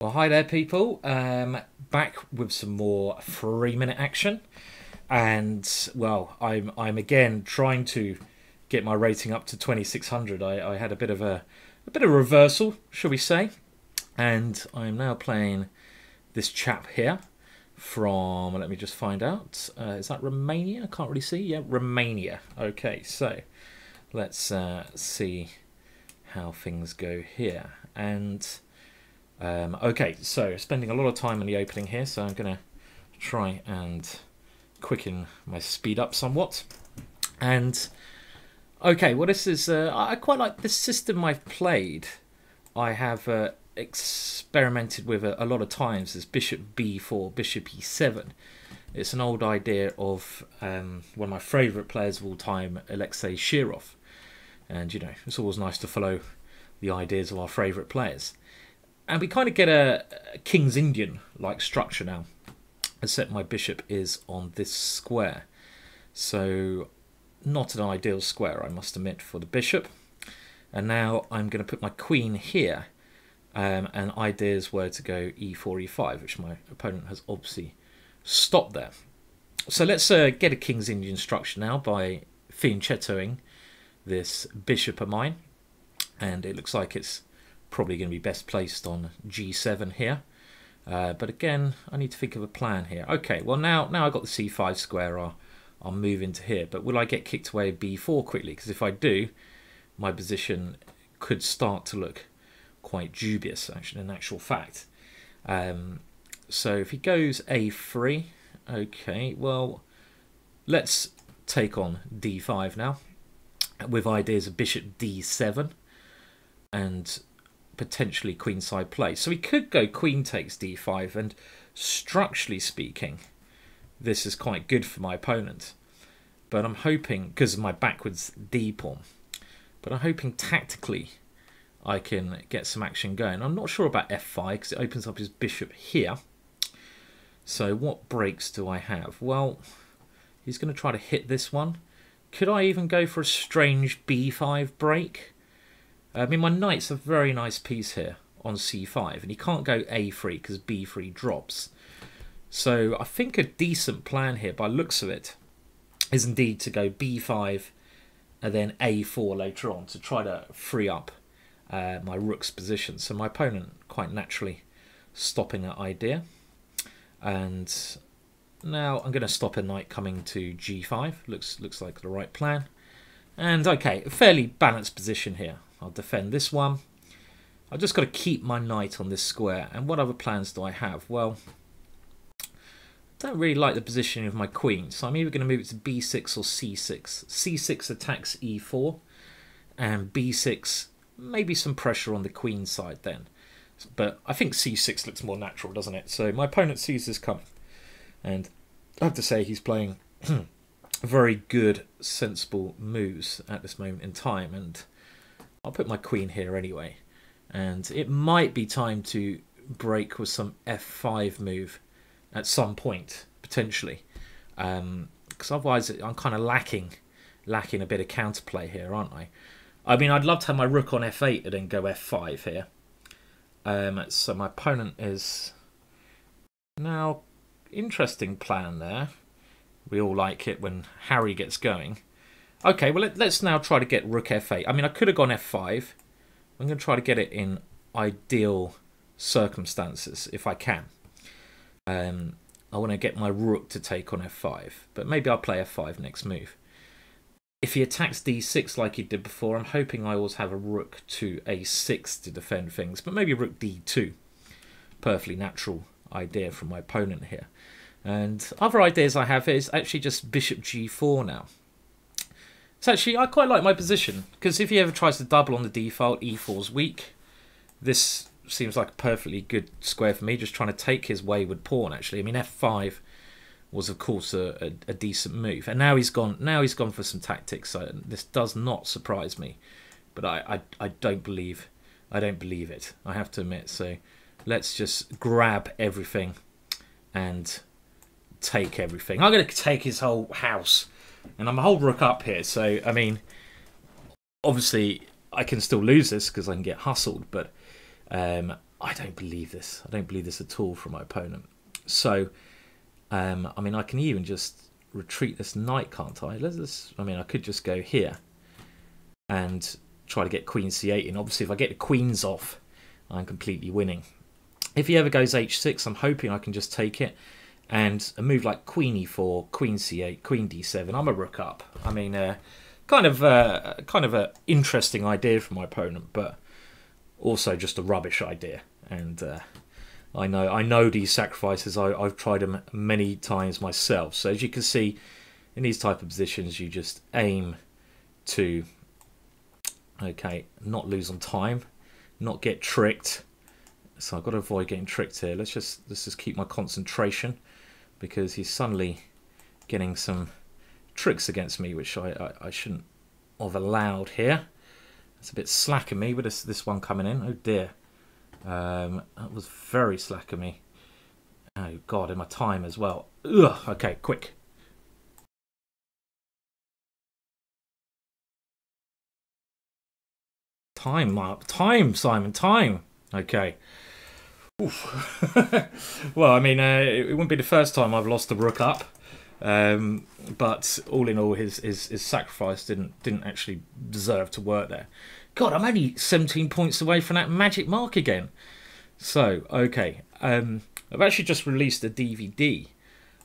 Well, hi there, people. Um, back with some more three-minute action, and well, I'm I'm again trying to get my rating up to 2600. I, I had a bit of a a bit of reversal, shall we say, and I'm now playing this chap here from. Let me just find out. Uh, is that Romania? I can't really see. Yeah, Romania. Okay, so let's uh, see how things go here and. Um, okay, so spending a lot of time in the opening here, so I'm going to try and quicken my speed up somewhat. And okay, well this is uh, I quite like the system I've played. I have uh, experimented with a, a, lot of times as Bishop B4, Bishop E7. It's an old idea of um, one of my favourite players of all time, Alexei Shirov. And you know, it's always nice to follow the ideas of our favourite players. And we kind of get a, a King's Indian like structure now, except my bishop is on this square. So not an ideal square, I must admit, for the bishop. And now I'm going to put my queen here. Um, and ideas were to go e4, e5, which my opponent has obviously stopped there. So let's uh, get a King's Indian structure now by fianchettoing this bishop of mine. And it looks like it's probably going to be best placed on g7 here. Uh, but again, I need to think of a plan here. Okay, well now now I've got the c5 square, I'll, I'll move into here. But will I get kicked away b4 quickly? Because if I do, my position could start to look quite dubious, actually, in actual fact. Um, so if he goes a3, okay, well, let's take on d5 now with ideas of bishop d7 and potentially queenside play. So he could go queen takes d5, and structurally speaking, this is quite good for my opponent. But I'm hoping, because of my backwards d pawn, but I'm hoping tactically I can get some action going. I'm not sure about f5 because it opens up his bishop here. So what breaks do I have? Well, he's going to try to hit this one. Could I even go for a strange b5 break? I mean, my knight's a very nice piece here on c5, and he can't go a3 because b3 drops. So I think a decent plan here, by looks of it, is indeed to go b5 and then a4 later on to try to free up uh, my rook's position. So my opponent quite naturally stopping that idea. And now I'm going to stop a knight coming to g5. Looks looks like the right plan. And okay, a fairly balanced position here. I'll defend this one. I've just got to keep my knight on this square. And what other plans do I have? Well, I don't really like the positioning of my queen. So I'm either going to move it to b6 or c6. c6 attacks e4. And b6, maybe some pressure on the queen side then. But I think c6 looks more natural, doesn't it? So my opponent sees this coming. And I have to say he's playing very good, sensible moves at this moment in time. And I'll put my queen here anyway. And it might be time to break with some f5 move at some point, potentially. Because um, otherwise I'm kind of lacking lacking a bit of counterplay here, aren't I? I mean, I'd love to have my rook on f8 and then go f5 here. Um, so my opponent is... Now, interesting plan there. We all like it when Harry gets going. Okay, well, let, us now try to get rook f8. I mean, I could have gone f5. I'm going to try to get it in ideal circumstances, if I can. Um, I want to get my rook to take on f5, but maybe I'll play f5 next move. If he attacks d6 like he did before, I'm hoping I always have a rook to a6 to defend things, but maybe rook d2. Perfectly natural idea from my opponent here. And other ideas I have is actually just bishop g4 now. So actually, I quite like my position, because if he ever tries to double on the d file, e4 is weak. This seems like a perfectly good square for me, just trying to take his wayward pawn, actually. I mean, f5 was, of course, a, a, a decent move. And now he's gone Now he's gone for some tactics, so this does not surprise me. But I, I, I don't believe... I don't believe it, I have to admit. So let's just grab everything and take everything. I'm going to take his whole house and I'm a whole rook up here, so, I mean, obviously I can still lose this because I can get hustled, but um, I don't believe this. I don't believe this at all from my opponent. So, um, I mean, I can even just retreat this knight, can't I? Let's, let's, I mean, I could just go here and try to get queen c8 in. Obviously, if I get the queens off, I'm completely winning. If he ever goes h6, I'm hoping I can just take it. And a move like queen e4, queen c8, queen d7, I'm a rook up. I mean, uh, kind of uh, kind of an interesting idea from my opponent, but also just a rubbish idea. And uh, I know I know these sacrifices. I, I've tried them many times myself. So as you can see, in these type of positions, you just aim to okay, not lose on time, not get tricked. So I've got to avoid getting tricked here. Let's just let's just keep my concentration because he's suddenly getting some tricks against me, which I, I, I shouldn't have allowed here. It's a bit slack of me with this, this one coming in. Oh dear. Um, that was very slack of me. Oh god, and my time as well. Ugh, okay, quick. Time, Mark. Time, Simon. Time. Okay. well, I mean, uh, it wouldn't be the first time I've lost the rook up. Um, but all in all, his, his his sacrifice didn't didn't actually deserve to work there. God, I'm only 17 points away from that magic mark again. So, okay, um, I've actually just released a DVD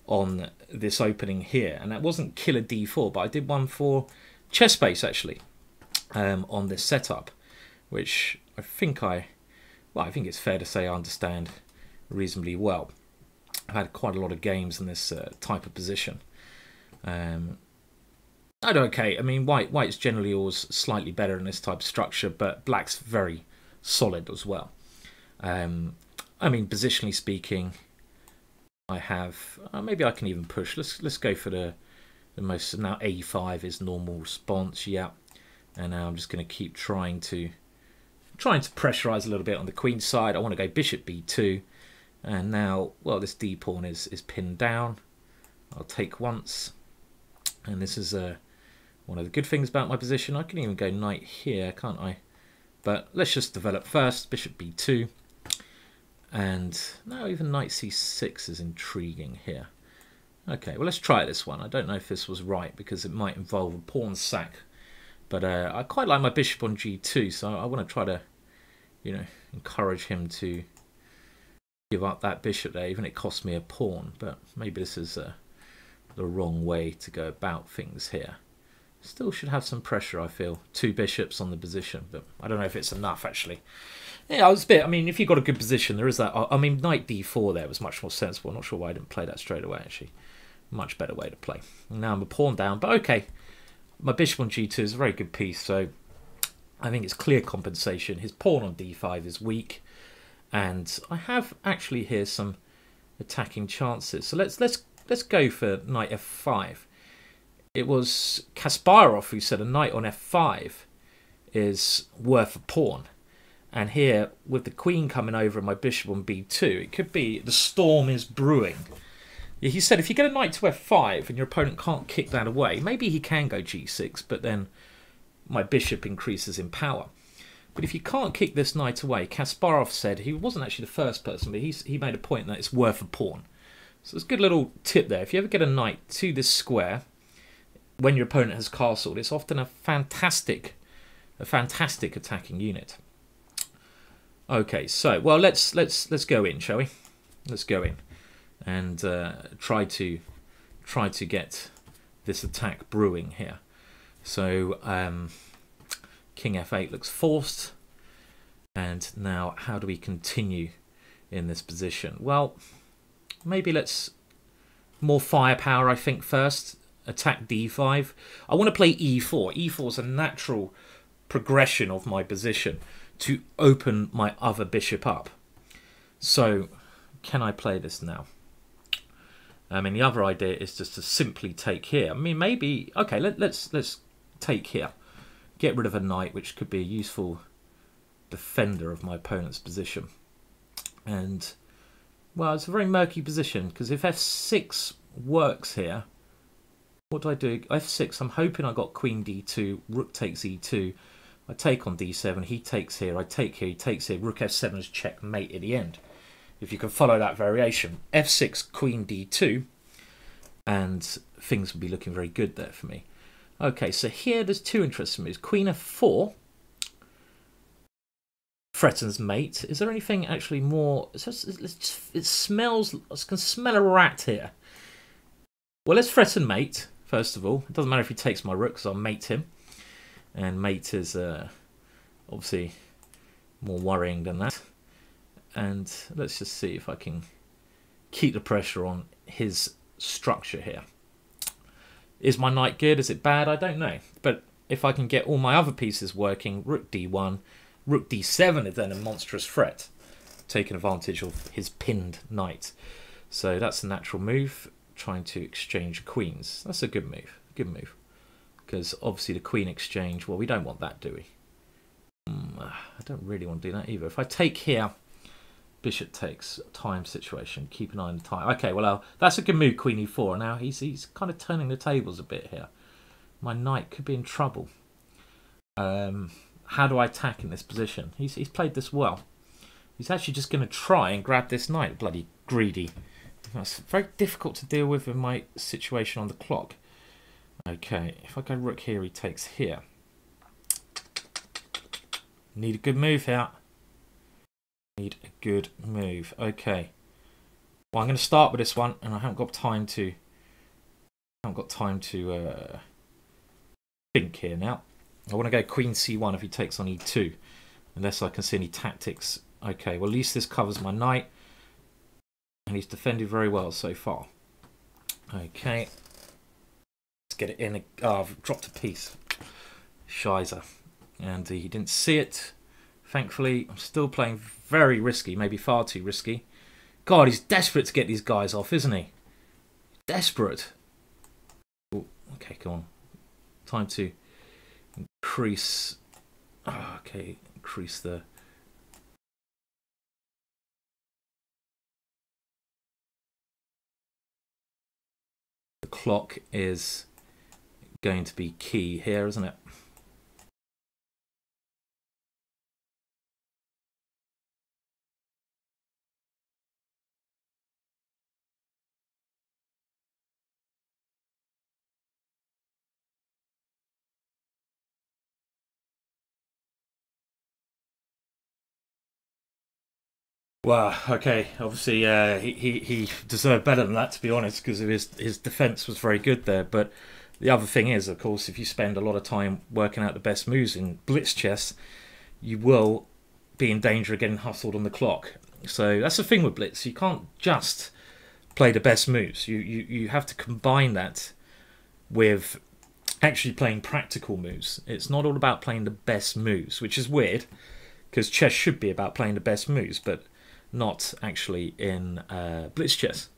on this opening here, and that wasn't Killer D4, but I did one for Chessbase actually um, on this setup, which I think I, well, I think it's fair to say I understand reasonably well. I've had quite a lot of games in this uh, type of position. Um, I don't okay. I mean, white white's generally always slightly better in this type of structure, but black's very solid as well. Um, I mean, positionally speaking, I have uh, maybe I can even push. Let's let's go for the the most now. A5 is normal response. Yeah, and now I'm just going to keep trying to trying to pressurize a little bit on the queen side. I want to go bishop b2 and now, well, this d pawn is, is pinned down. I'll take once. And this is uh, one of the good things about my position. I can even go knight here, can't I? But let's just develop first. Bishop b2. And now even knight c6 is intriguing here. Okay, well, let's try this one. I don't know if this was right because it might involve a pawn sack. But uh, I quite like my bishop on g2, so I want to try to, you know, encourage him to give up that bishop there, even it cost me a pawn, but maybe this is uh, the wrong way to go about things here. Still should have some pressure, I feel. Two bishops on the position, but I don't know if it's enough, actually. Yeah, I was a bit, I mean, if you've got a good position, there is that. I mean, knight d4 there was much more sensible. I'm not sure why I didn't play that straight away, actually. Much better way to play. Now I'm a pawn down, but okay. My bishop on g2 is a very good piece, so I think it's clear compensation. His pawn on d5 is weak and I have actually here some attacking chances. So let's let's let's go for knight f5. It was Kasparov who said a knight on f5 is worth a pawn. And here, with the queen coming over and my bishop on b2, it could be the storm is brewing. He said if you get a knight to f5 and your opponent can't kick that away, maybe he can go g6, but then my bishop increases in power. But if you can't kick this knight away, Kasparov said he wasn't actually the first person, but he's, he made a point that it's worth a pawn. So it's a good little tip there. If you ever get a knight to this square, when your opponent has castled, it's often a fantastic, a fantastic attacking unit. Okay, so well, let's let's let's go in, shall we? Let's go in and uh, try to try to get this attack brewing here. So. Um, King f8 looks forced. And now, how do we continue in this position? Well, maybe let's more firepower, I think, first. Attack d5. I want to play e4. e4 is a natural progression of my position to open my other bishop up. So, can I play this now? Um, I mean, the other idea is just to simply take here. I mean, maybe okay. Let, let's let's take here get rid of a knight, which could be a useful defender of my opponent's position. And, well, it's a very murky position, because if f6 works here, what do I do? f6, I'm hoping I got queen d2, rook takes e2, I take on d7, he takes here, I take here, he takes here, rook f7 is checkmate at the end. If you can follow that variation. f6, queen d2, and things will be looking very good there for me. Okay, so here there's two interesting moves. Queen f4 threatens mate. Is there anything actually more? It smells. I can smell a rat here. Well, let's threaten mate first of all. It doesn't matter if he takes my rook because I'll mate him, and mate is uh, obviously more worrying than that. And let's just see if I can keep the pressure on his structure here. Is my knight good? Is it bad? I don't know. But if I can get all my other pieces working, rook d1, rook d7 is then a monstrous threat, taking advantage of his pinned knight. So that's a natural move, trying to exchange queens. That's a good move, good move. Because obviously the queen exchange, well, we don't want that, do we? Mm, I don't really want to do that either. If I take here, bishop takes time situation. Keep an eye on the time. Okay, well, uh, that's a good move, queen e4. Now he's he's kind of turning the tables a bit here. My knight could be in trouble. Um, how do I attack in this position? He's he's played this well. He's actually just going to try and grab this knight. Bloody greedy. That's very difficult to deal with in my situation on the clock. Okay, if I go rook here, he takes here. Need a good move here. Need a good move. Okay. Well, I'm going to start with this one, and I haven't got time to. I haven't got time to uh, think here now. I want to go queen c1 if he takes on e2, unless I can see any tactics. Okay, well at least this covers my knight, and he's defended very well so far. Okay, let's get it in. Oh, I've dropped a piece. Shizer. And he didn't see it. Thankfully, I'm still playing very risky, maybe far too risky. God, he's desperate to get these guys off, isn't he? Desperate. Ooh, okay, come on. Time to increase. Oh, okay, increase the. The clock is going to be key here, isn't it? Well, okay. Obviously, uh, he, he he deserved better than that, to be honest, because his his defense was very good there. But the other thing is, of course, if you spend a lot of time working out the best moves in blitz chess, you will be in danger of getting hustled on the clock. So that's the thing with blitz. You can't just play the best moves. You you you have to combine that with actually playing practical moves. It's not all about playing the best moves, which is weird because chess should be about playing the best moves, but not actually in uh, blitz chess.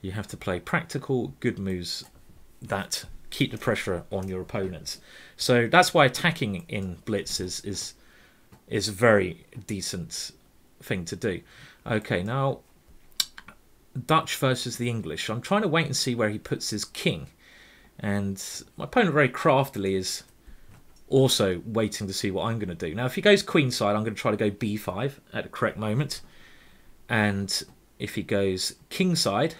You have to play practical, good moves that keep the pressure on your opponents. So that's why attacking in blitz is is is a very decent thing to do. Okay, now Dutch versus the English. I'm trying to wait and see where he puts his king. And my opponent very craftily is also waiting to see what I'm going to do. Now, if he goes queenside, I'm going to try to go b5 at the correct moment. And if he goes kingside,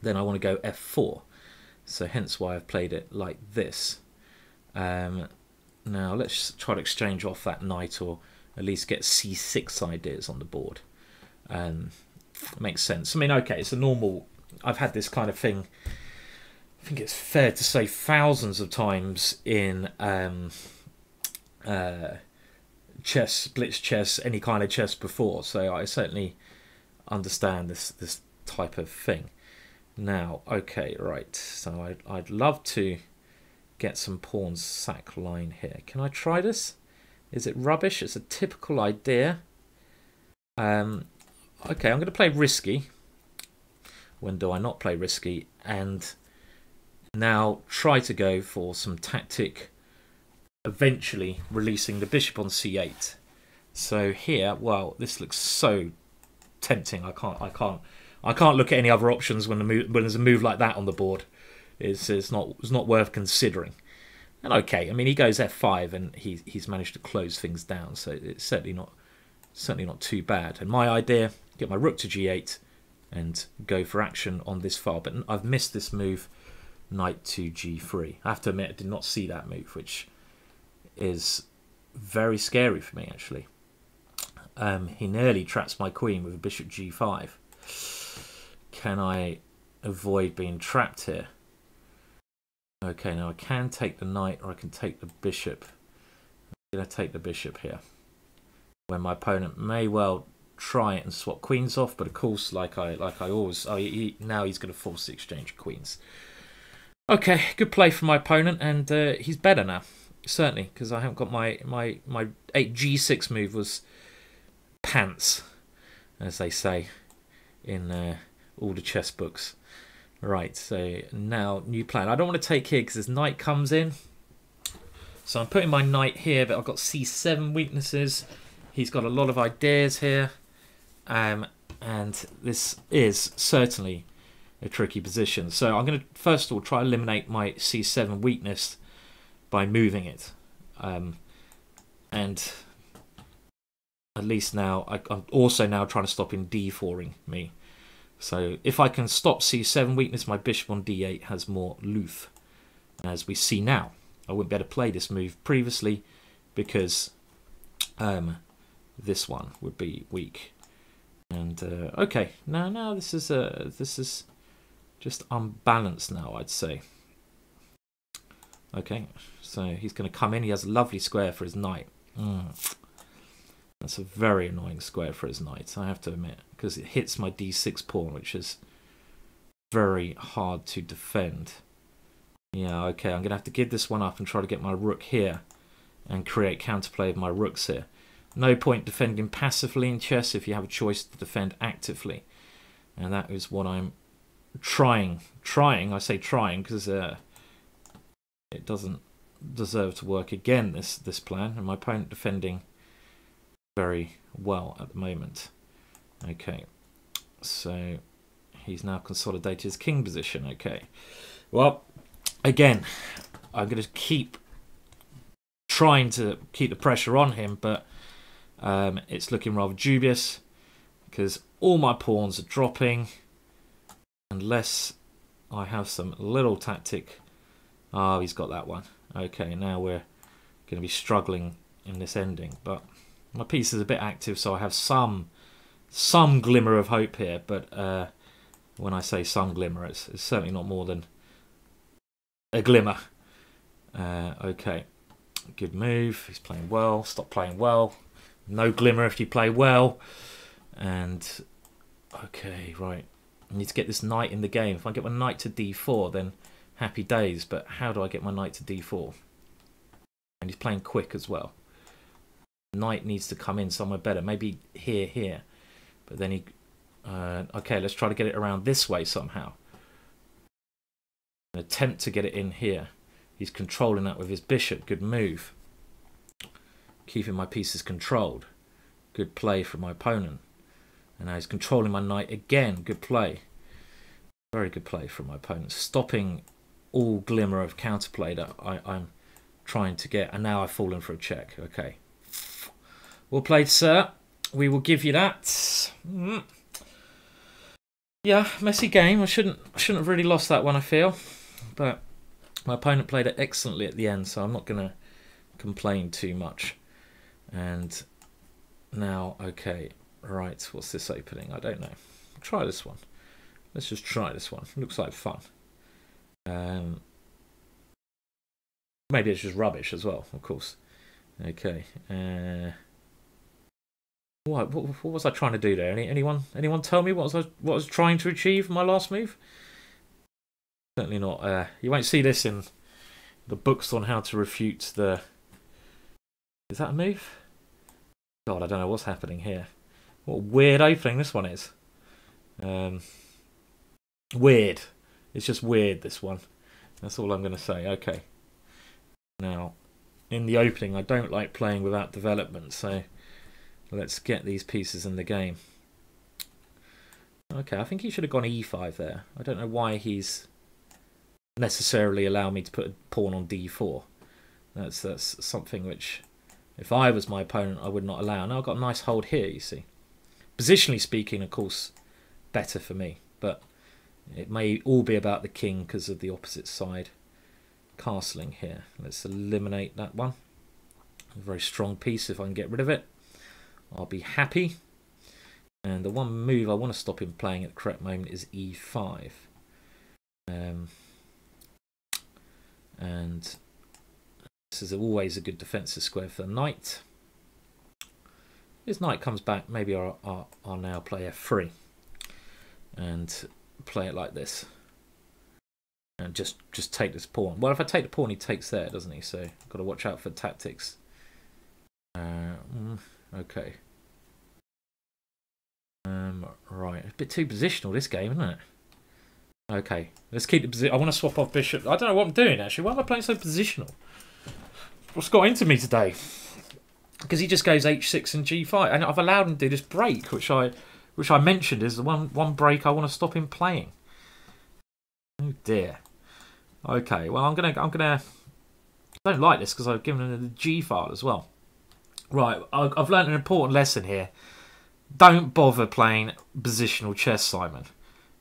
then I want to go f4. So hence why I've played it like this. Um, now let's try to exchange off that knight or at least get c6 ideas on the board. Um, makes sense. I mean, okay, it's a normal... I've had this kind of thing... I think it's fair to say thousands of times in um, uh, chess, blitz chess, any kind of chess before, so I certainly understand this this type of thing. Now, okay, right. So I'd I'd love to get some pawns sack line here. Can I try this? Is it rubbish? It's a typical idea. Um, okay, I'm going to play risky. When do I not play risky? And now try to go for some tactic eventually releasing the bishop on c8. So here, well, this looks so tempting. I can't, I can't, I can't look at any other options when the move, when there's a move like that on the board. It's, it's not, it's not worth considering. And okay, I mean he goes f5 and he he's managed to close things down, so it's certainly not certainly not too bad. And my idea, get my rook to g8 and go for action on this file. But I've missed this move, knight to g3. I have to admit, I did not see that move, which is very scary for me, actually. Um, he nearly traps my queen with a bishop g5. Can I avoid being trapped here? Okay, now I can take the knight or I can take the bishop. I'm going to take the bishop here. When my opponent may well try and swap queens off, but of course, like I like I always, oh, he, now he's going to force the exchange of queens. Okay, good play from my opponent, and uh, he's better now, certainly, because I haven't got my my my eight g6 move was pants, as they say in uh, all the chess books. Right, so now new plan. I don't want to take here because this knight comes in. So I'm putting my knight here, but I've got c7 weaknesses. He's got a lot of ideas here. Um, and this is certainly a tricky position. So I'm going to first of all try eliminate my c7 weakness by moving it. Um, and at least now I, am also now trying to stop him d4ing me. So if I can stop c7 weakness, my bishop on d8 has more loof. As we see now, I wouldn't be able to play this move previously because um, this one would be weak. And uh, okay, now now this is uh, this is just unbalanced now, I'd say. Okay, so he's going to come in. He has a lovely square for his knight. Mm. That's a very annoying square for his knight, I have to admit, because it hits my d6 pawn, which is very hard to defend. Yeah, okay, I'm going to have to give this one up and try to get my rook here and create counterplay of my rooks here. No point defending passively in chess if you have a choice to defend actively. And that is what I'm trying. Trying, I say trying, because uh, it doesn't deserve to work again, this, this plan. And my opponent defending very well at the moment. Okay, so he's now consolidated his king position. Okay, well, again, I'm going to keep trying to keep the pressure on him, but um, it's looking rather dubious because all my pawns are dropping unless I have some little tactic. Oh, he's got that one. Okay, now we're going to be struggling in this ending, but my piece is a bit active, so I have some some glimmer of hope here. But uh, when I say some glimmer, it's, it's, certainly not more than a glimmer. Uh, okay, good move. He's playing well. Stop playing well. No glimmer if you play well. And okay, right. I need to get this knight in the game. If I get my knight to d4, then happy days. But how do I get my knight to d4? And he's playing quick as well knight needs to come in somewhere better. Maybe here, here. But then he... Uh, okay, let's try to get it around this way somehow. An attempt to get it in here. He's controlling that with his bishop. Good move. Keeping my pieces controlled. Good play from my opponent. And now he's controlling my knight again. Good play. Very good play from my opponent. Stopping all glimmer of counterplay that I, I'm trying to get. And now I've fallen for a check. Okay. Well played, sir. We will give you that. Mm. Yeah, messy game. I shouldn't I shouldn't have really lost that one. I feel, but my opponent played it excellently at the end, so I'm not gonna complain too much. And now, okay, right. What's this opening? I don't know. Try this one. Let's just try this one. Looks like fun. Um, maybe it's just rubbish as well, of course. Okay. Uh, what, what, what was I trying to do there? Any, anyone anyone tell me what was I what I was trying to achieve my last move? Certainly not. Uh, you won't see this in the books on how to refute the. Is that a move? God, I don't know what's happening here. What weird opening this one is. Um, weird. It's just weird. This one. That's all I'm going to say. Okay. Now, in the opening, I don't like playing without development, so Let's get these pieces in the game. Okay, I think he should have gone e5 there. I don't know why he's necessarily allowed me to put a pawn on d4. That's that's something which, if I was my opponent, I would not allow. Now I've got a nice hold here. You see, positionally speaking, of course, better for me, but it may all be about the king because of the opposite side castling here. Let's eliminate that one. A very strong piece. If I can get rid of it, I'll be happy. And the one move I want to stop him playing at the correct moment is e5. Um, and this is always a good defensive square for the knight. His knight comes back, maybe I'll, I'll, I'll now play f3 and play it like this. And just, just take this pawn. Well, if I take the pawn, he takes there, doesn't he? So got to watch out for tactics. Uh, mm, okay. Um, right, a bit too positional this game, isn't it? Okay, let's keep the position. I want to swap off bishop. I don't know what I'm doing actually. Why am I playing so positional? What's got into me today? Because he just goes h6 and g5, and I've allowed him to do this break, which I, which I mentioned is the one one break I want to stop him playing. Oh dear. Okay, well I'm gonna I'm gonna. I don't like this because I've given him the G file as well. Right, I've learned an important lesson here. Don't bother playing positional chess, Simon.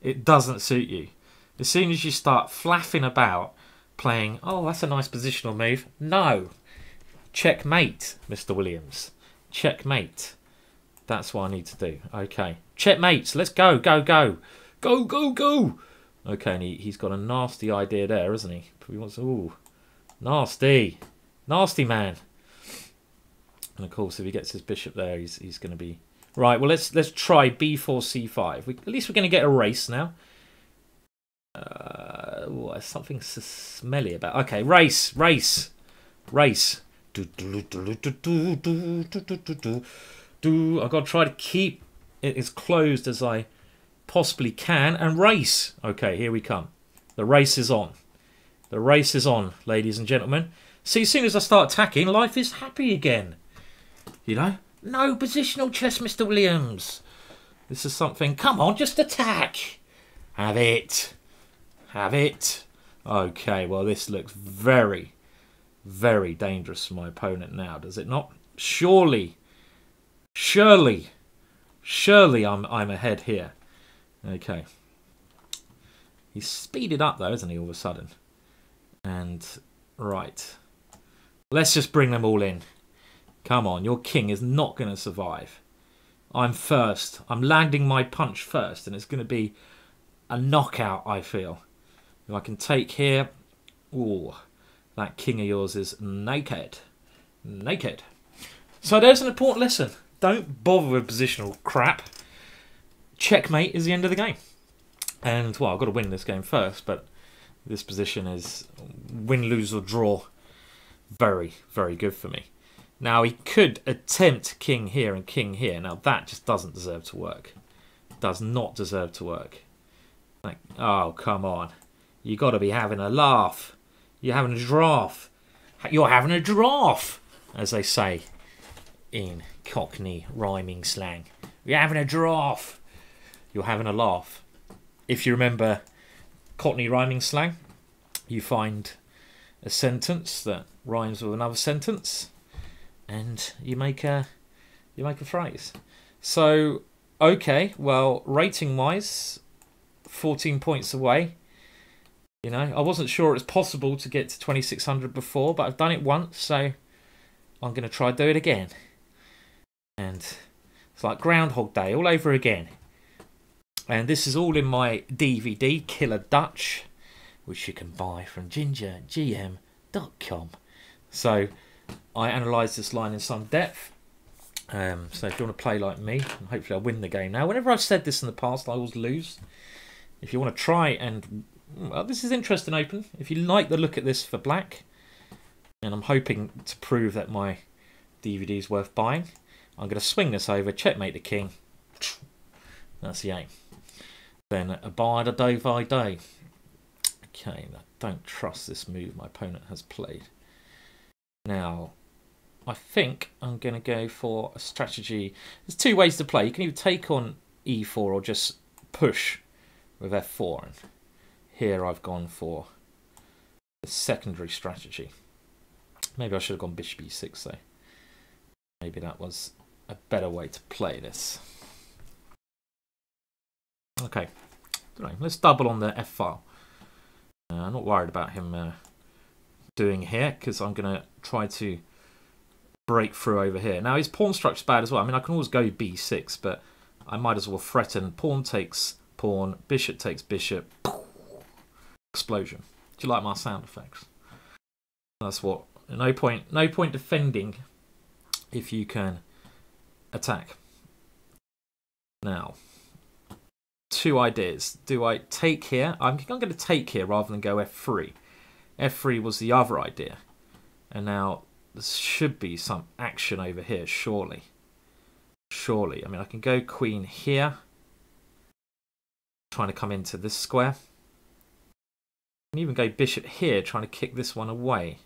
It doesn't suit you. As soon as you start flapping about, playing, oh, that's a nice positional move. No. Checkmate, Mr. Williams. Checkmate. That's what I need to do. Okay. Checkmates. Let's go, go, go. Go, go, go. Okay, and he, he's got a nasty idea there, isn't he? He wants, ooh, nasty. Nasty man. And of course, if he gets his bishop there, he's, he's going to be Right, well, let's let's try b4, c5. We, at least we're going to get a race now. Uh, ooh, something smelly about... Okay, race, race, race. Do, do, do, do. I've got to try to keep it as closed as I possibly can. And race. Okay, here we come. The race is on. The race is on, ladies and gentlemen. See, as soon as I start attacking, life is happy again. You know? No positional chess, Mr. Williams. This is something. Come on, just attack. Have it. Have it. Okay, well, this looks very, very dangerous for my opponent now, does it not? Surely, surely, surely I'm, I'm ahead here. Okay. He's speeded up, though, isn't he, all of a sudden? And, right. Let's just bring them all in. Come on, your king is not going to survive. I'm first. I'm landing my punch first, and it's going to be a knockout, I feel. If I can take here... Ooh, that king of yours is naked. Naked. So there's an important lesson. Don't bother with positional crap. Checkmate is the end of the game. And, well, I've got to win this game first, but this position is win, lose, or draw. Very, very good for me. Now he could attempt king here and king here. Now that just doesn't deserve to work. Does not deserve to work. Like, oh, come on. You got to be having a laugh. You're having a giraffe. You're having a giraffe, as they say in Cockney rhyming slang. You're having a giraffe. You're having a laugh. If you remember Cockney rhyming slang, you find a sentence that rhymes with another sentence and you make a you make a phrase. So okay, well, rating wise, fourteen points away. You know, I wasn't sure it was possible to get to twenty six hundred before, but I've done it once, so I'm gonna try do it again. And it's like Groundhog Day all over again. And this is all in my DVD, Killer Dutch, which you can buy from gingergm.com. So I analysed this line in some depth. Um, so if you want to play like me, hopefully I'll win the game. Now, whenever I've said this in the past, I always lose. If you want to try and... Well, this is interesting open. If you like the look at this for black, and I'm hoping to prove that my DVD is worth buying, I'm going to swing this over, checkmate the king. That's the aim. Then abide a day by day. Okay, I don't trust this move my opponent has played. Now, I think I'm going to go for a strategy. There's two ways to play. You can either take on e4 or just push with f4. And here I've gone for the secondary strategy. maybe I should have gone bishop e6 though. Maybe that was a better way to play this. Okay, let's double on the f file. Uh, I'm not worried about him uh, doing here because I'm going to try to break through over here. Now his pawn structure's bad as well. I mean, I can always go b6, but I might as well threaten. Pawn takes pawn, bishop takes bishop, explosion. Do you like my sound effects? That's what. No point. No point defending if you can attack. Now, two ideas. Do I take here? I'm, I'm going to take here rather than go f3. f3 was the other idea. And now there should be some action over here, surely. Surely. I mean, I can go queen here. Trying to come into this square. I can even go bishop here, trying to kick this one away.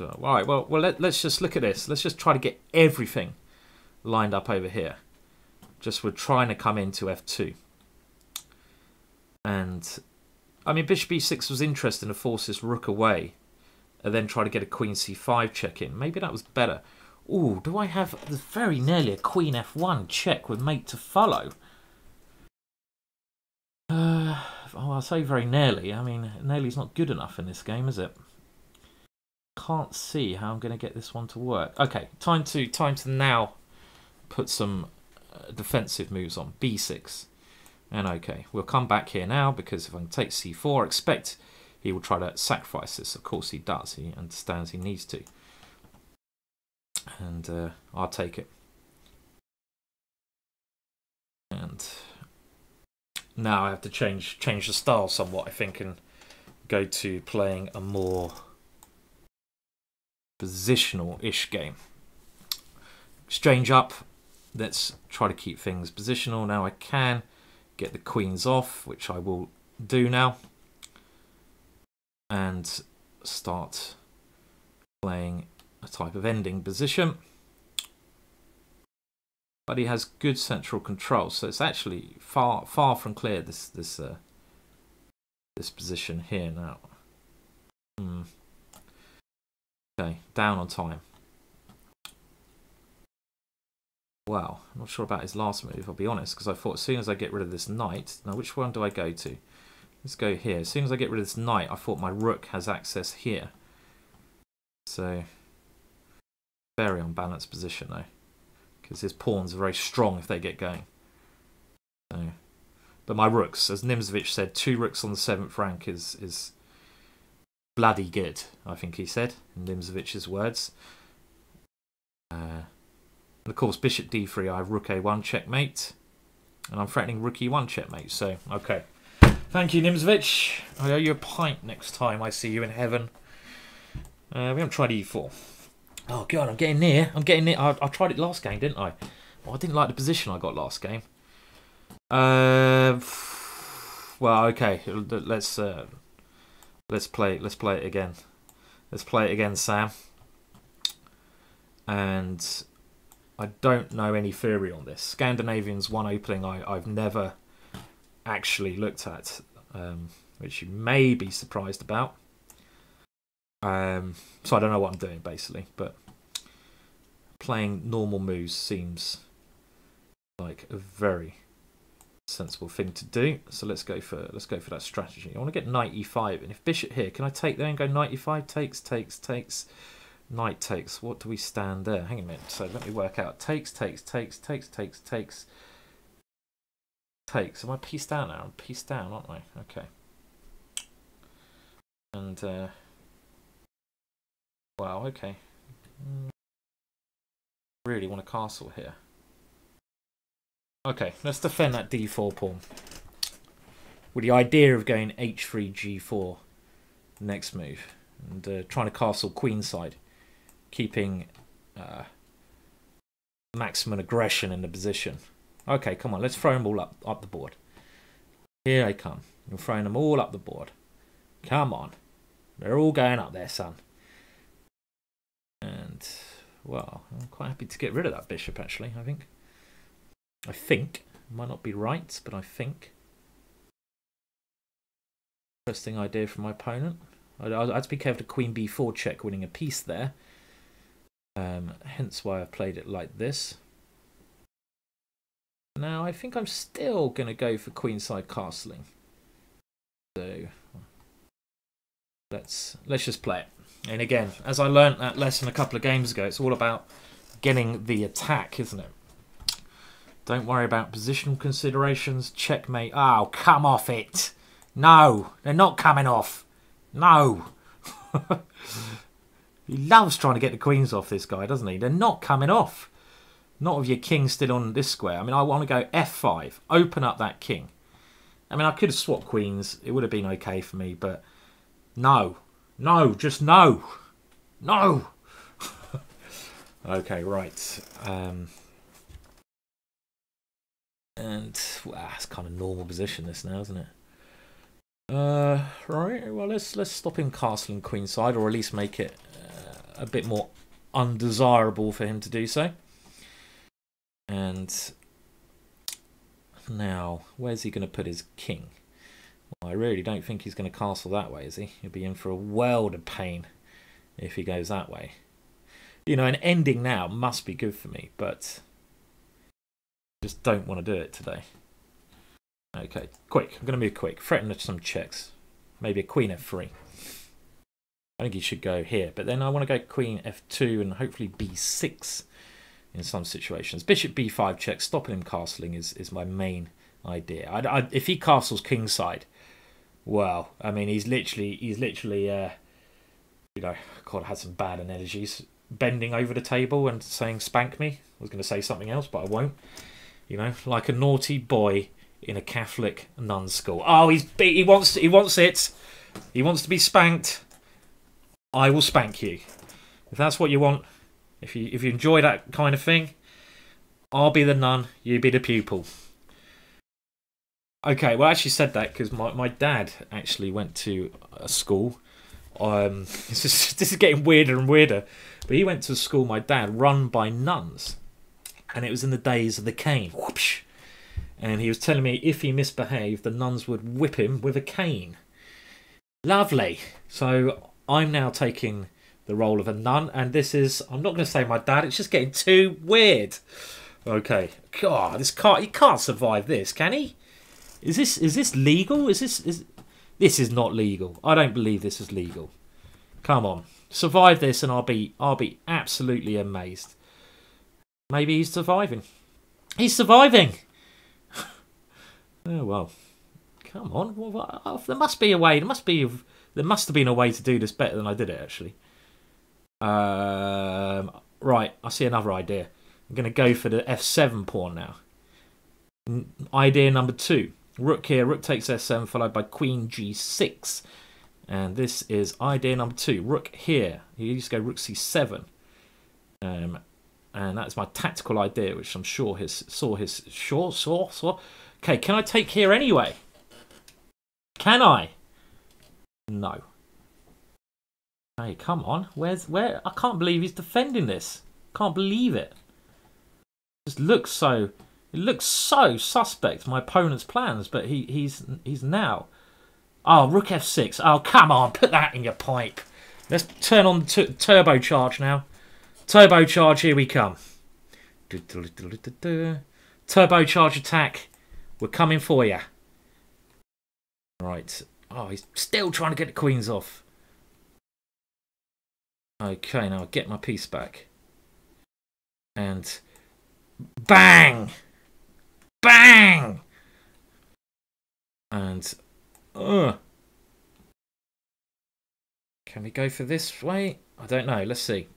Uh, All right, well, well let, let's just look at this. Let's just try to get everything lined up over here. Just we're trying to come into f2. And, I mean, bishop e6 was interesting to force this rook away. And then try to get a queen c5 check in. Maybe that was better. Oh, do I have very nearly a queen f1 check with mate to follow? Uh, oh, I'll say very nearly. I mean, nearly's not good enough in this game, is it? Can't see how I'm going to get this one to work. Okay, time to time to now put some uh, defensive moves on. b6. And okay, we'll come back here now because if I can take c4, expect he will try to sacrifice this. Of course he does. He understands he needs to. And uh, I'll take it. And now I have to change change the style somewhat, I think, and go to playing a more positional-ish game. Exchange up. Let's try to keep things positional. Now I can get the queens off, which I will do now. And start playing a type of ending position. But he has good central control, so it's actually far far from clear this this uh, this position here now. Hmm. Okay, down on time. Well, I'm not sure about his last move, I'll be honest, because I thought as soon as I get rid of this knight... Now, which one do I go to? Let's go here. As soon as I get rid of this knight, I thought my rook has access here. So, very unbalanced position, though. Because his pawns are very strong if they get going. So, but my rooks, as Nimzovich said, two rooks on the seventh rank is is bloody good, I think he said, in Nimzovich's words. Uh, and of course, bishop d3, I have rook a1 checkmate. And I'm threatening rook e1 checkmate, so, okay. Thank you, Nimzovich. I owe you a pint next time I see you in heaven. Uh, we haven't tried e4. Oh, God, I'm getting near. I'm getting near. I, I tried it last game, didn't I? Well, I didn't like the position I got last game. Uh, well, okay. Let's uh, Let's play. Let's play it again. Let's play it again, Sam. And I don't know any theory on this. Scandinavian's one opening I, I've never actually looked at, um, which you may be surprised about. Um, so I don't know what I'm doing basically, but playing normal moves seems like a very sensible thing to do. So let's go for let's go for that strategy. I want to get knight e5, and if bishop here, can I take there and go knight e5? Takes, takes, takes, knight takes. What do we stand there? Hang on a minute. So let me work out. Takes, takes, takes, takes, takes, takes, takes. Am I pieced down now? I'm pieced down, aren't I? Okay. And uh, wow, okay. Hmm. Really want a castle here. Okay, let's defend that d4 pawn. With the idea of going h3, g4 next move. And uh, trying to castle queenside. Keeping uh, maximum aggression in the position. Okay, come on, let's throw them all up, up the board. Here they come. You're throwing them all up the board. Come on. They're all going up there, son. And, well, I'm quite happy to get rid of that bishop, actually, I think. I think. Might not be right, but I think. Interesting idea from my opponent. I, I had to be careful to queen b4 check, winning a piece there. Um, hence why I've played it like this. Now, I think I'm still going to go for queenside castling. So, let's let's just play it. And again, as I learnt that lesson a couple of games ago, it's all about getting the attack, isn't it? Don't worry about positional considerations. Checkmate. Oh, come off it. No, they're not coming off. No. he loves trying to get the queens off this guy, doesn't he? They're not coming off. Not with your king still on this square. I mean, I want to go f5. Open up that king. I mean, I could have swapped queens. It would have been okay for me, but no. No, just no. No. okay, right. Um, and well, it's kind of normal position this now, isn't it? Uh, right. Well, let's let's stop him castling queenside, or at least make it uh, a bit more undesirable for him to do so. And now, where's he going to put his king? Well, I really don't think he's going to castle that way, is he? He'll be in for a world of pain if he goes that way. You know, an ending now must be good for me, but just don't want to do it today. Okay, quick. I'm going to move quick. Threaten some checks. Maybe a queen f3. I think he should go here. But then I want to go queen f2 and hopefully b6 in some situations. Bishop b5 check, stopping him castling is, is my main idea. I, I, if he castles kingside, well, I mean, he's literally, he's literally, uh, you know, God, I had some bad energies. Bending over the table and saying, spank me. I was going to say something else, but I won't. You know, like a naughty boy in a Catholic nun school. Oh, he's he wants he wants it. He wants to be spanked. I will spank you. If that's what you want, if you if you enjoy that kind of thing, I'll be the nun, you be the pupil. Okay, well, I actually said that because my, my dad actually went to a school. Um, this is this is getting weirder and weirder, but he went to a school. My dad run by nuns, and it was in the days of the cane. Whoopsh and he was telling me if he misbehaved, the nuns would whip him with a cane. Lovely. So I'm now taking the role of a nun, and this is, I'm not going to say my dad, it's just getting too weird. Okay. God, this can't, he can't survive this, can he? Is this, is this legal? Is this, is, this is not legal. I don't believe this is legal. Come on. Survive this and I'll be, I'll be absolutely amazed. Maybe he's surviving. He's surviving! Oh well, come on. Well, uh, there must be a way. There must be. There must have been a way to do this better than I did it actually. Um, right, I see another idea. I'm going to go for the f7 pawn now. Idea number two. Rook here, rook takes f7 followed by queen g6. And this is idea number two. Rook here. You to go rook c7. Um, and that's my tactical idea, which I'm sure his saw his sure saw saw Okay, can I take here anyway? Can I? No. Hey, come on. Where's where? I can't believe he's defending this. Can't believe it. it just looks so. It looks so suspect. My opponent's plans, but he he's he's now. Oh, rook f6. Oh, come on, put that in your pipe. Let's turn on the turbocharge now. Turbocharge, here we come. Turbocharge attack. We're coming for you. Right. Oh, he's still trying to get the queens off. Okay, now I'll get my piece back. And bang! Bang! And uh Can we go for this way? I don't know. Let's see.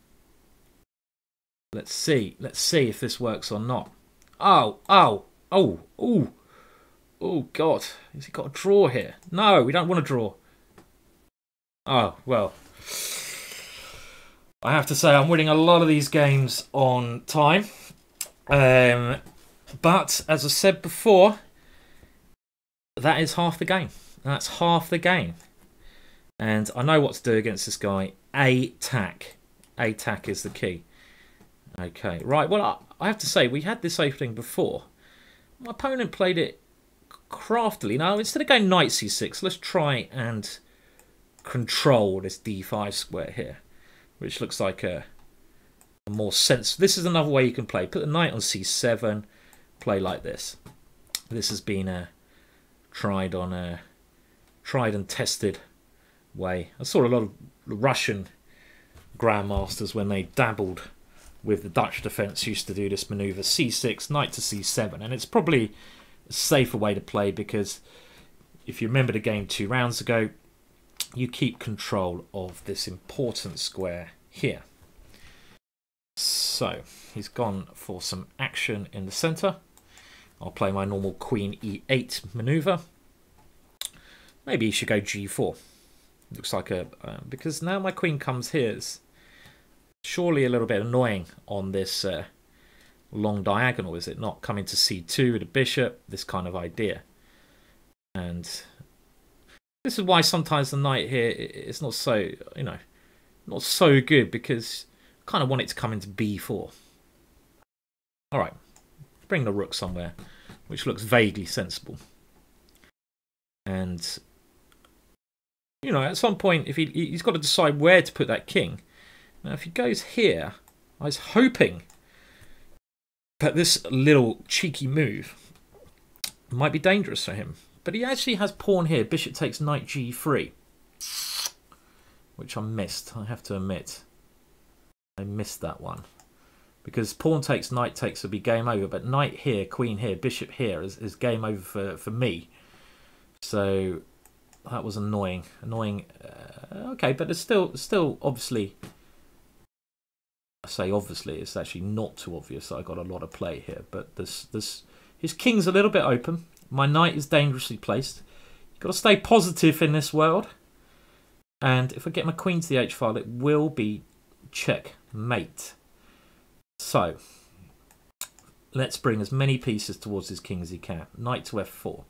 Let's see. Let's see if this works or not. Oh, oh, oh, oh. Oh, God. Has he got a draw here? No, we don't want to draw. Oh, well. I have to say, I'm winning a lot of these games on time. Um, but, as I said before, that is half the game. That's half the game. And I know what to do against this guy. A tack. A tack is the key. Okay, right. Well, I have to say, we had this opening before. My opponent played it craftily. Now, instead of going knight c6, let's try and control this d5 square here, which looks like a, a more sense. This is another way you can play. Put the knight on c7, play like this. This has been a tried on a tried and tested way. I saw a lot of Russian grandmasters when they dabbled with the Dutch defence used to do this manoeuvre c6, knight to c7, and it's probably a safer way to play because if you remember the game two rounds ago, you keep control of this important square here. So he's gone for some action in the centre. I'll play my normal queen e8 manoeuvre. Maybe he should go g4. Looks like a... Uh, because now my queen comes here. It's surely a little bit annoying on this uh, long diagonal, is it not? Coming to c2 with a bishop, this kind of idea. And this is why sometimes the knight here is not so, you know, not so good because I kind of want it to come into b4. All right, bring the rook somewhere, which looks vaguely sensible. And, you know, at some point, if he, he's got to decide where to put that king. Now, if he goes here, I was hoping that this little cheeky move might be dangerous for him. But he actually has pawn here. Bishop takes knight g3. Which I missed, I have to admit. I missed that one. Because pawn takes, knight takes would be game over. But knight here, queen here, bishop here is, is game over for, for me. So that was annoying. Annoying. Uh, okay, but it's still, still obviously I say obviously, it's actually not too obvious that I got a lot of play here. But this, this, his king's a little bit open. My knight is dangerously placed. You've got to stay positive in this world. And if I get my queen to the h file, it will be checkmate. So, let's bring as many pieces towards his king as he can. Knight to f4.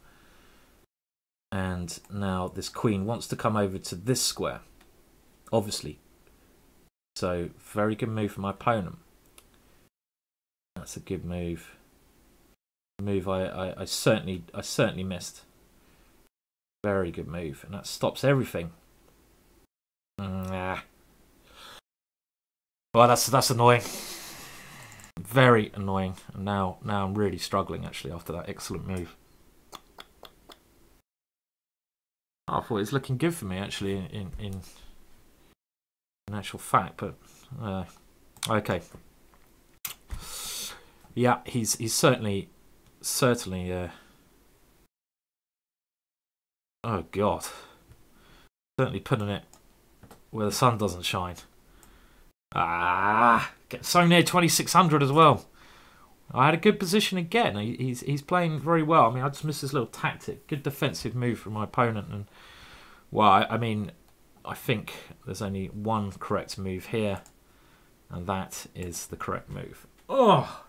And now this queen wants to come over to this square. Obviously, so very good move from my opponent. That's a good move. Move I, I, I certainly I certainly missed. Very good move, and that stops everything. Nah. Well, that's that's annoying. Very annoying. And now now I'm really struggling actually after that excellent move. I thought it was looking good for me actually in in in actual fact, but uh, okay. Yeah, he's he's certainly certainly. Uh, oh God, certainly putting it where the sun doesn't shine. Ah, get so near twenty six hundred as well. I had a good position again. He's he's playing very well. I mean, I just missed this little tactic. Good defensive move from my opponent, and well, I, I mean, I think there's only one correct move here, and that is the correct move. Oh,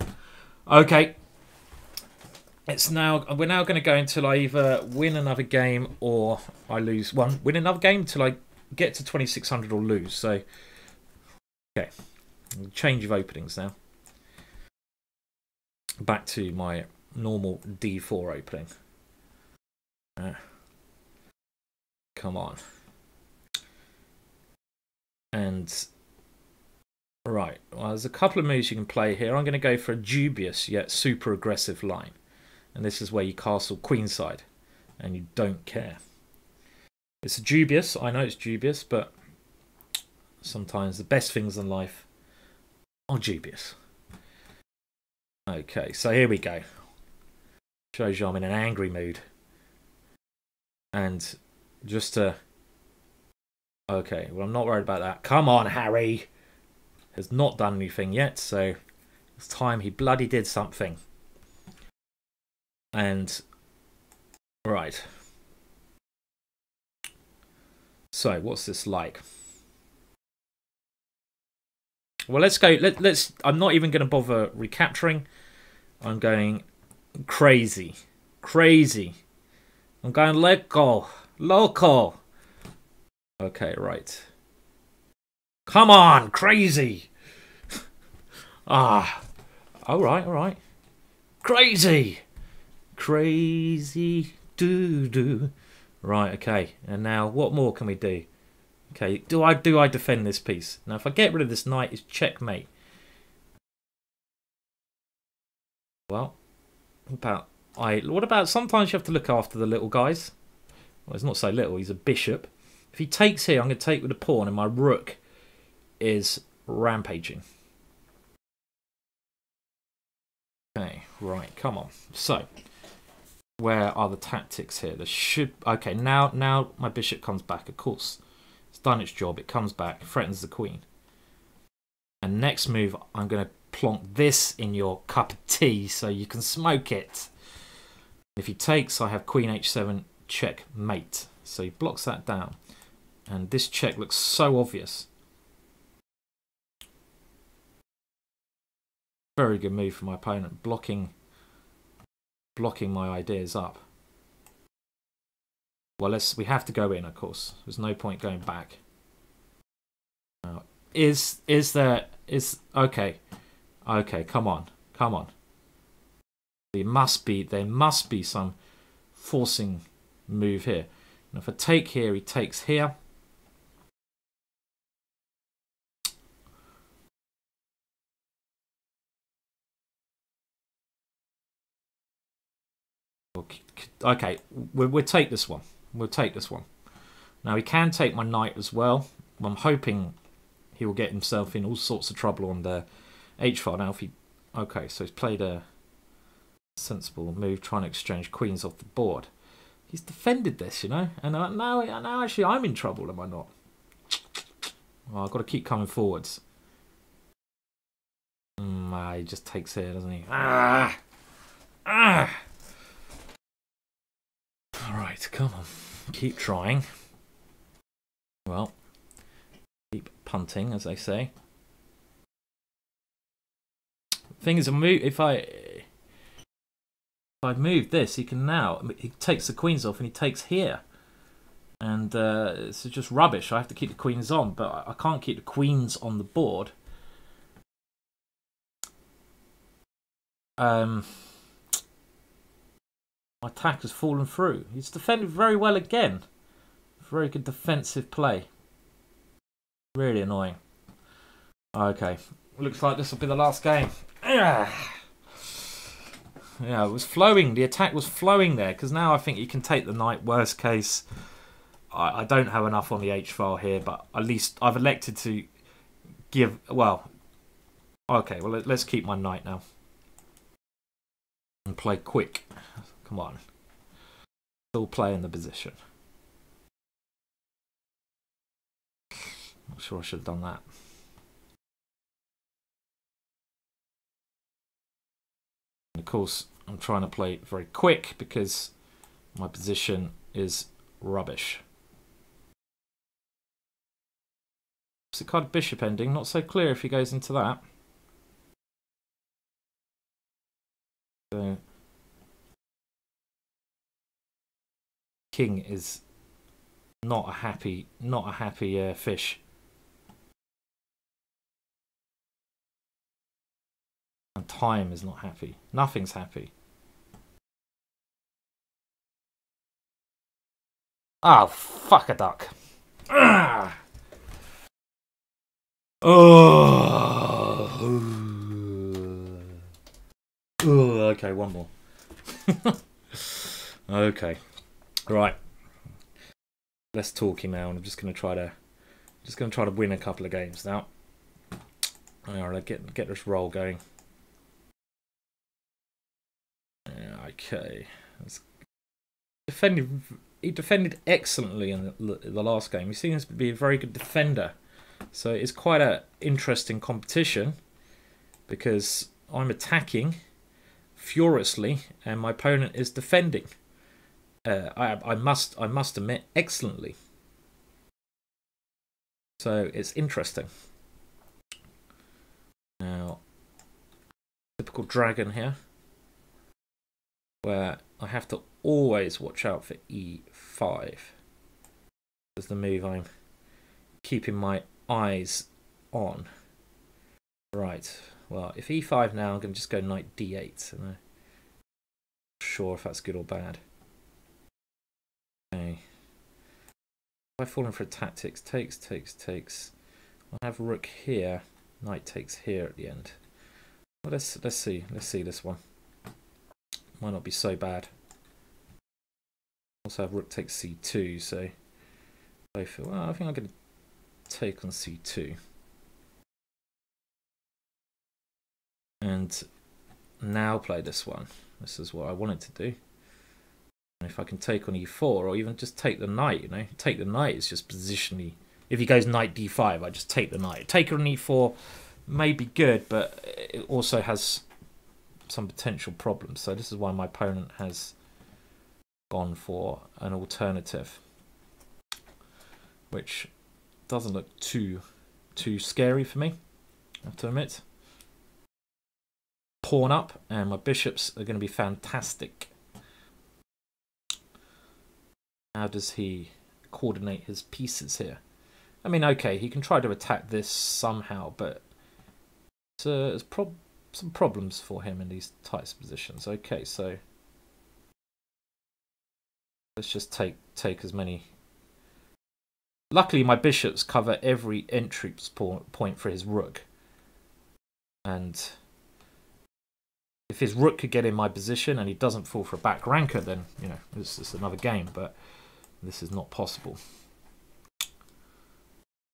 okay. It's now we're now going to go until I either win another game or I lose one. Win another game until I get to 2600 or lose. So, okay, change of openings now. Back to my normal D4 opening. Uh, come on. And right, well, there's a couple of moves you can play here. I'm going to go for a dubious yet super aggressive line. And this is where you castle queenside and you don't care. It's dubious, I know it's dubious, but sometimes the best things in life are dubious. Okay, so here we go. Shows you I'm in an angry mood. And just to Okay, well, I'm not worried about that. Come on, Harry! Has not done anything yet, so it's time he bloody did something. And, right. So, what's this like? Well, let's go. Let, let's. I'm not even going to bother recapturing. I'm going crazy. Crazy. I'm going let go. Local. Okay, right. Come on, crazy! ah. Alright, alright. Crazy! Crazy doo doo. Right, okay. And now, what more can we do? Okay, do I do I defend this piece? Now, if I get rid of this knight, it's checkmate. Well, what about I? What about sometimes you have to look after the little guys? Well, he's not so little. He's a bishop. If he takes here, I'm going to take with a pawn, and my rook is rampaging. Okay, right, come on. So, where are the tactics here? There should okay now. Now my bishop comes back. Of course, it's done its job. It comes back, threatens the queen. And next move, I'm going to plonk this in your cup of tea so you can smoke it. If he takes, I have queen h7 checkmate. So he blocks that down. And this check looks so obvious. Very good move for my opponent, blocking blocking my ideas up. Well, let's we have to go in, of course. There's no point going back. Now, is is there is okay, okay? Come on, come on. There must be there must be some forcing move here. And if I take here, he takes here. Okay, we'll, take this one. We'll take this one. Now he can take my knight as well. I'm hoping he will get himself in all sorts of trouble on the h file. Now if he... Okay, so he's played a sensible move trying to exchange queens off the board. He's defended this, you know, and now, now actually I'm in trouble, am I not? I've got to keep coming forwards. Mm, ah, he just takes here, doesn't he? Ah! Ah! Alright, come on. Keep trying. Well, keep punting, as they say. Thing is, if I if I move this, he can now, he takes the queens off and he takes here. And uh, it's just rubbish. I have to keep the queens on, but I can't keep the queens on the board. Um, my attack has fallen through. He's defended very well again. Very good defensive play. Really annoying. Okay, looks like this will be the last game. Yeah, it was flowing. The attack was flowing there because now I think you can take the knight. Worst case, I, I don't have enough on the H file here, but at least I've elected to give. Well, okay. Well, let, let's keep my knight now and play quick. Come on, still play in the position. Not sure I should have done that. And of course, I'm trying to play very quick because my position is rubbish. It's a card bishop ending, not so clear if he goes into that. So king is not a happy not a happy uh, fish. And time is not happy. Nothing's happy. Ah, fuck a duck. Ah. Oh. oh. Okay, one more. okay. Right. Less talking now, and I'm just gonna try to just gonna try to win a couple of games now. Alright, get get this roll going. Okay. defended. He defended excellently in the, the last game. He seems to be a very good defender. So it's quite an interesting competition because I'm attacking furiously and my opponent is defending. Uh, I, I must I must admit excellently. So it's interesting. Now, typical dragon here where I have to always watch out for e5 as the move I'm keeping my eyes on. Right, well, if e5 now, I'm going to just go knight d8. I'm not sure if that's good or bad. Okay. I've fallen for tactics. Takes, takes, takes. I have rook here. Knight takes here at the end. Well, let's let's see. Let's see this one. Might not be so bad. Also have rook takes c2, so both. Well, I think I'm going to take on c2. And now play this one. This is what I wanted to do. If I can take on e4 or even just take the knight, you know, take the knight is just positionally. If he goes knight d5, I just take the knight. Take on e4 may be good, but it also has some potential problems. So this is why my opponent has gone for an alternative, which doesn't look too too scary for me. I have to admit. Pawn up, and my bishops are going to be fantastic. How does he coordinate his pieces here? I mean, okay, he can try to attack this somehow, but it's, uh, it's prob some problems for him in these tight positions. Okay, so let's just take take as many. Luckily, my bishops cover every entry point for his rook, and if his rook could get in my position and he doesn't fall for a back ranker, then you know this is another game. But this is not possible.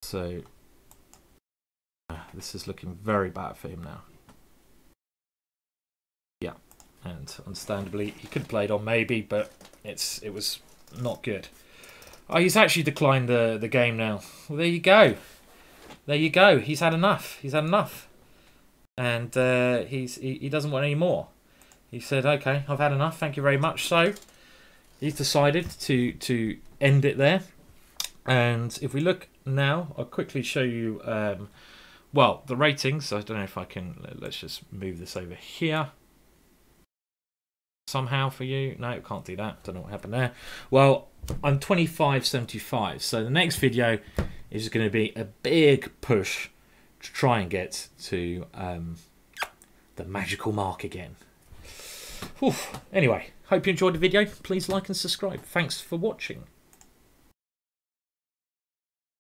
So uh, this is looking very bad for him now. Yeah, and understandably he could have played on maybe, but it's it was not good. Oh, he's actually declined the the game now. Well, there you go. There you go. He's had enough. He's had enough and uh, he's he, he doesn't want any more. He said, "Okay, I've had enough. Thank you very much." So he's decided to to end it there. And if we look now, I'll quickly show you. Um, well, the ratings. I don't know if I can. Let's just move this over here. Somehow for you. No, can't do that. Don't know what happened there. Well, I'm 25.75. So the next video is going to be a big push to try and get to um, the magical mark again. Anyway, hope you enjoyed the video. Please like and subscribe. Thanks for watching.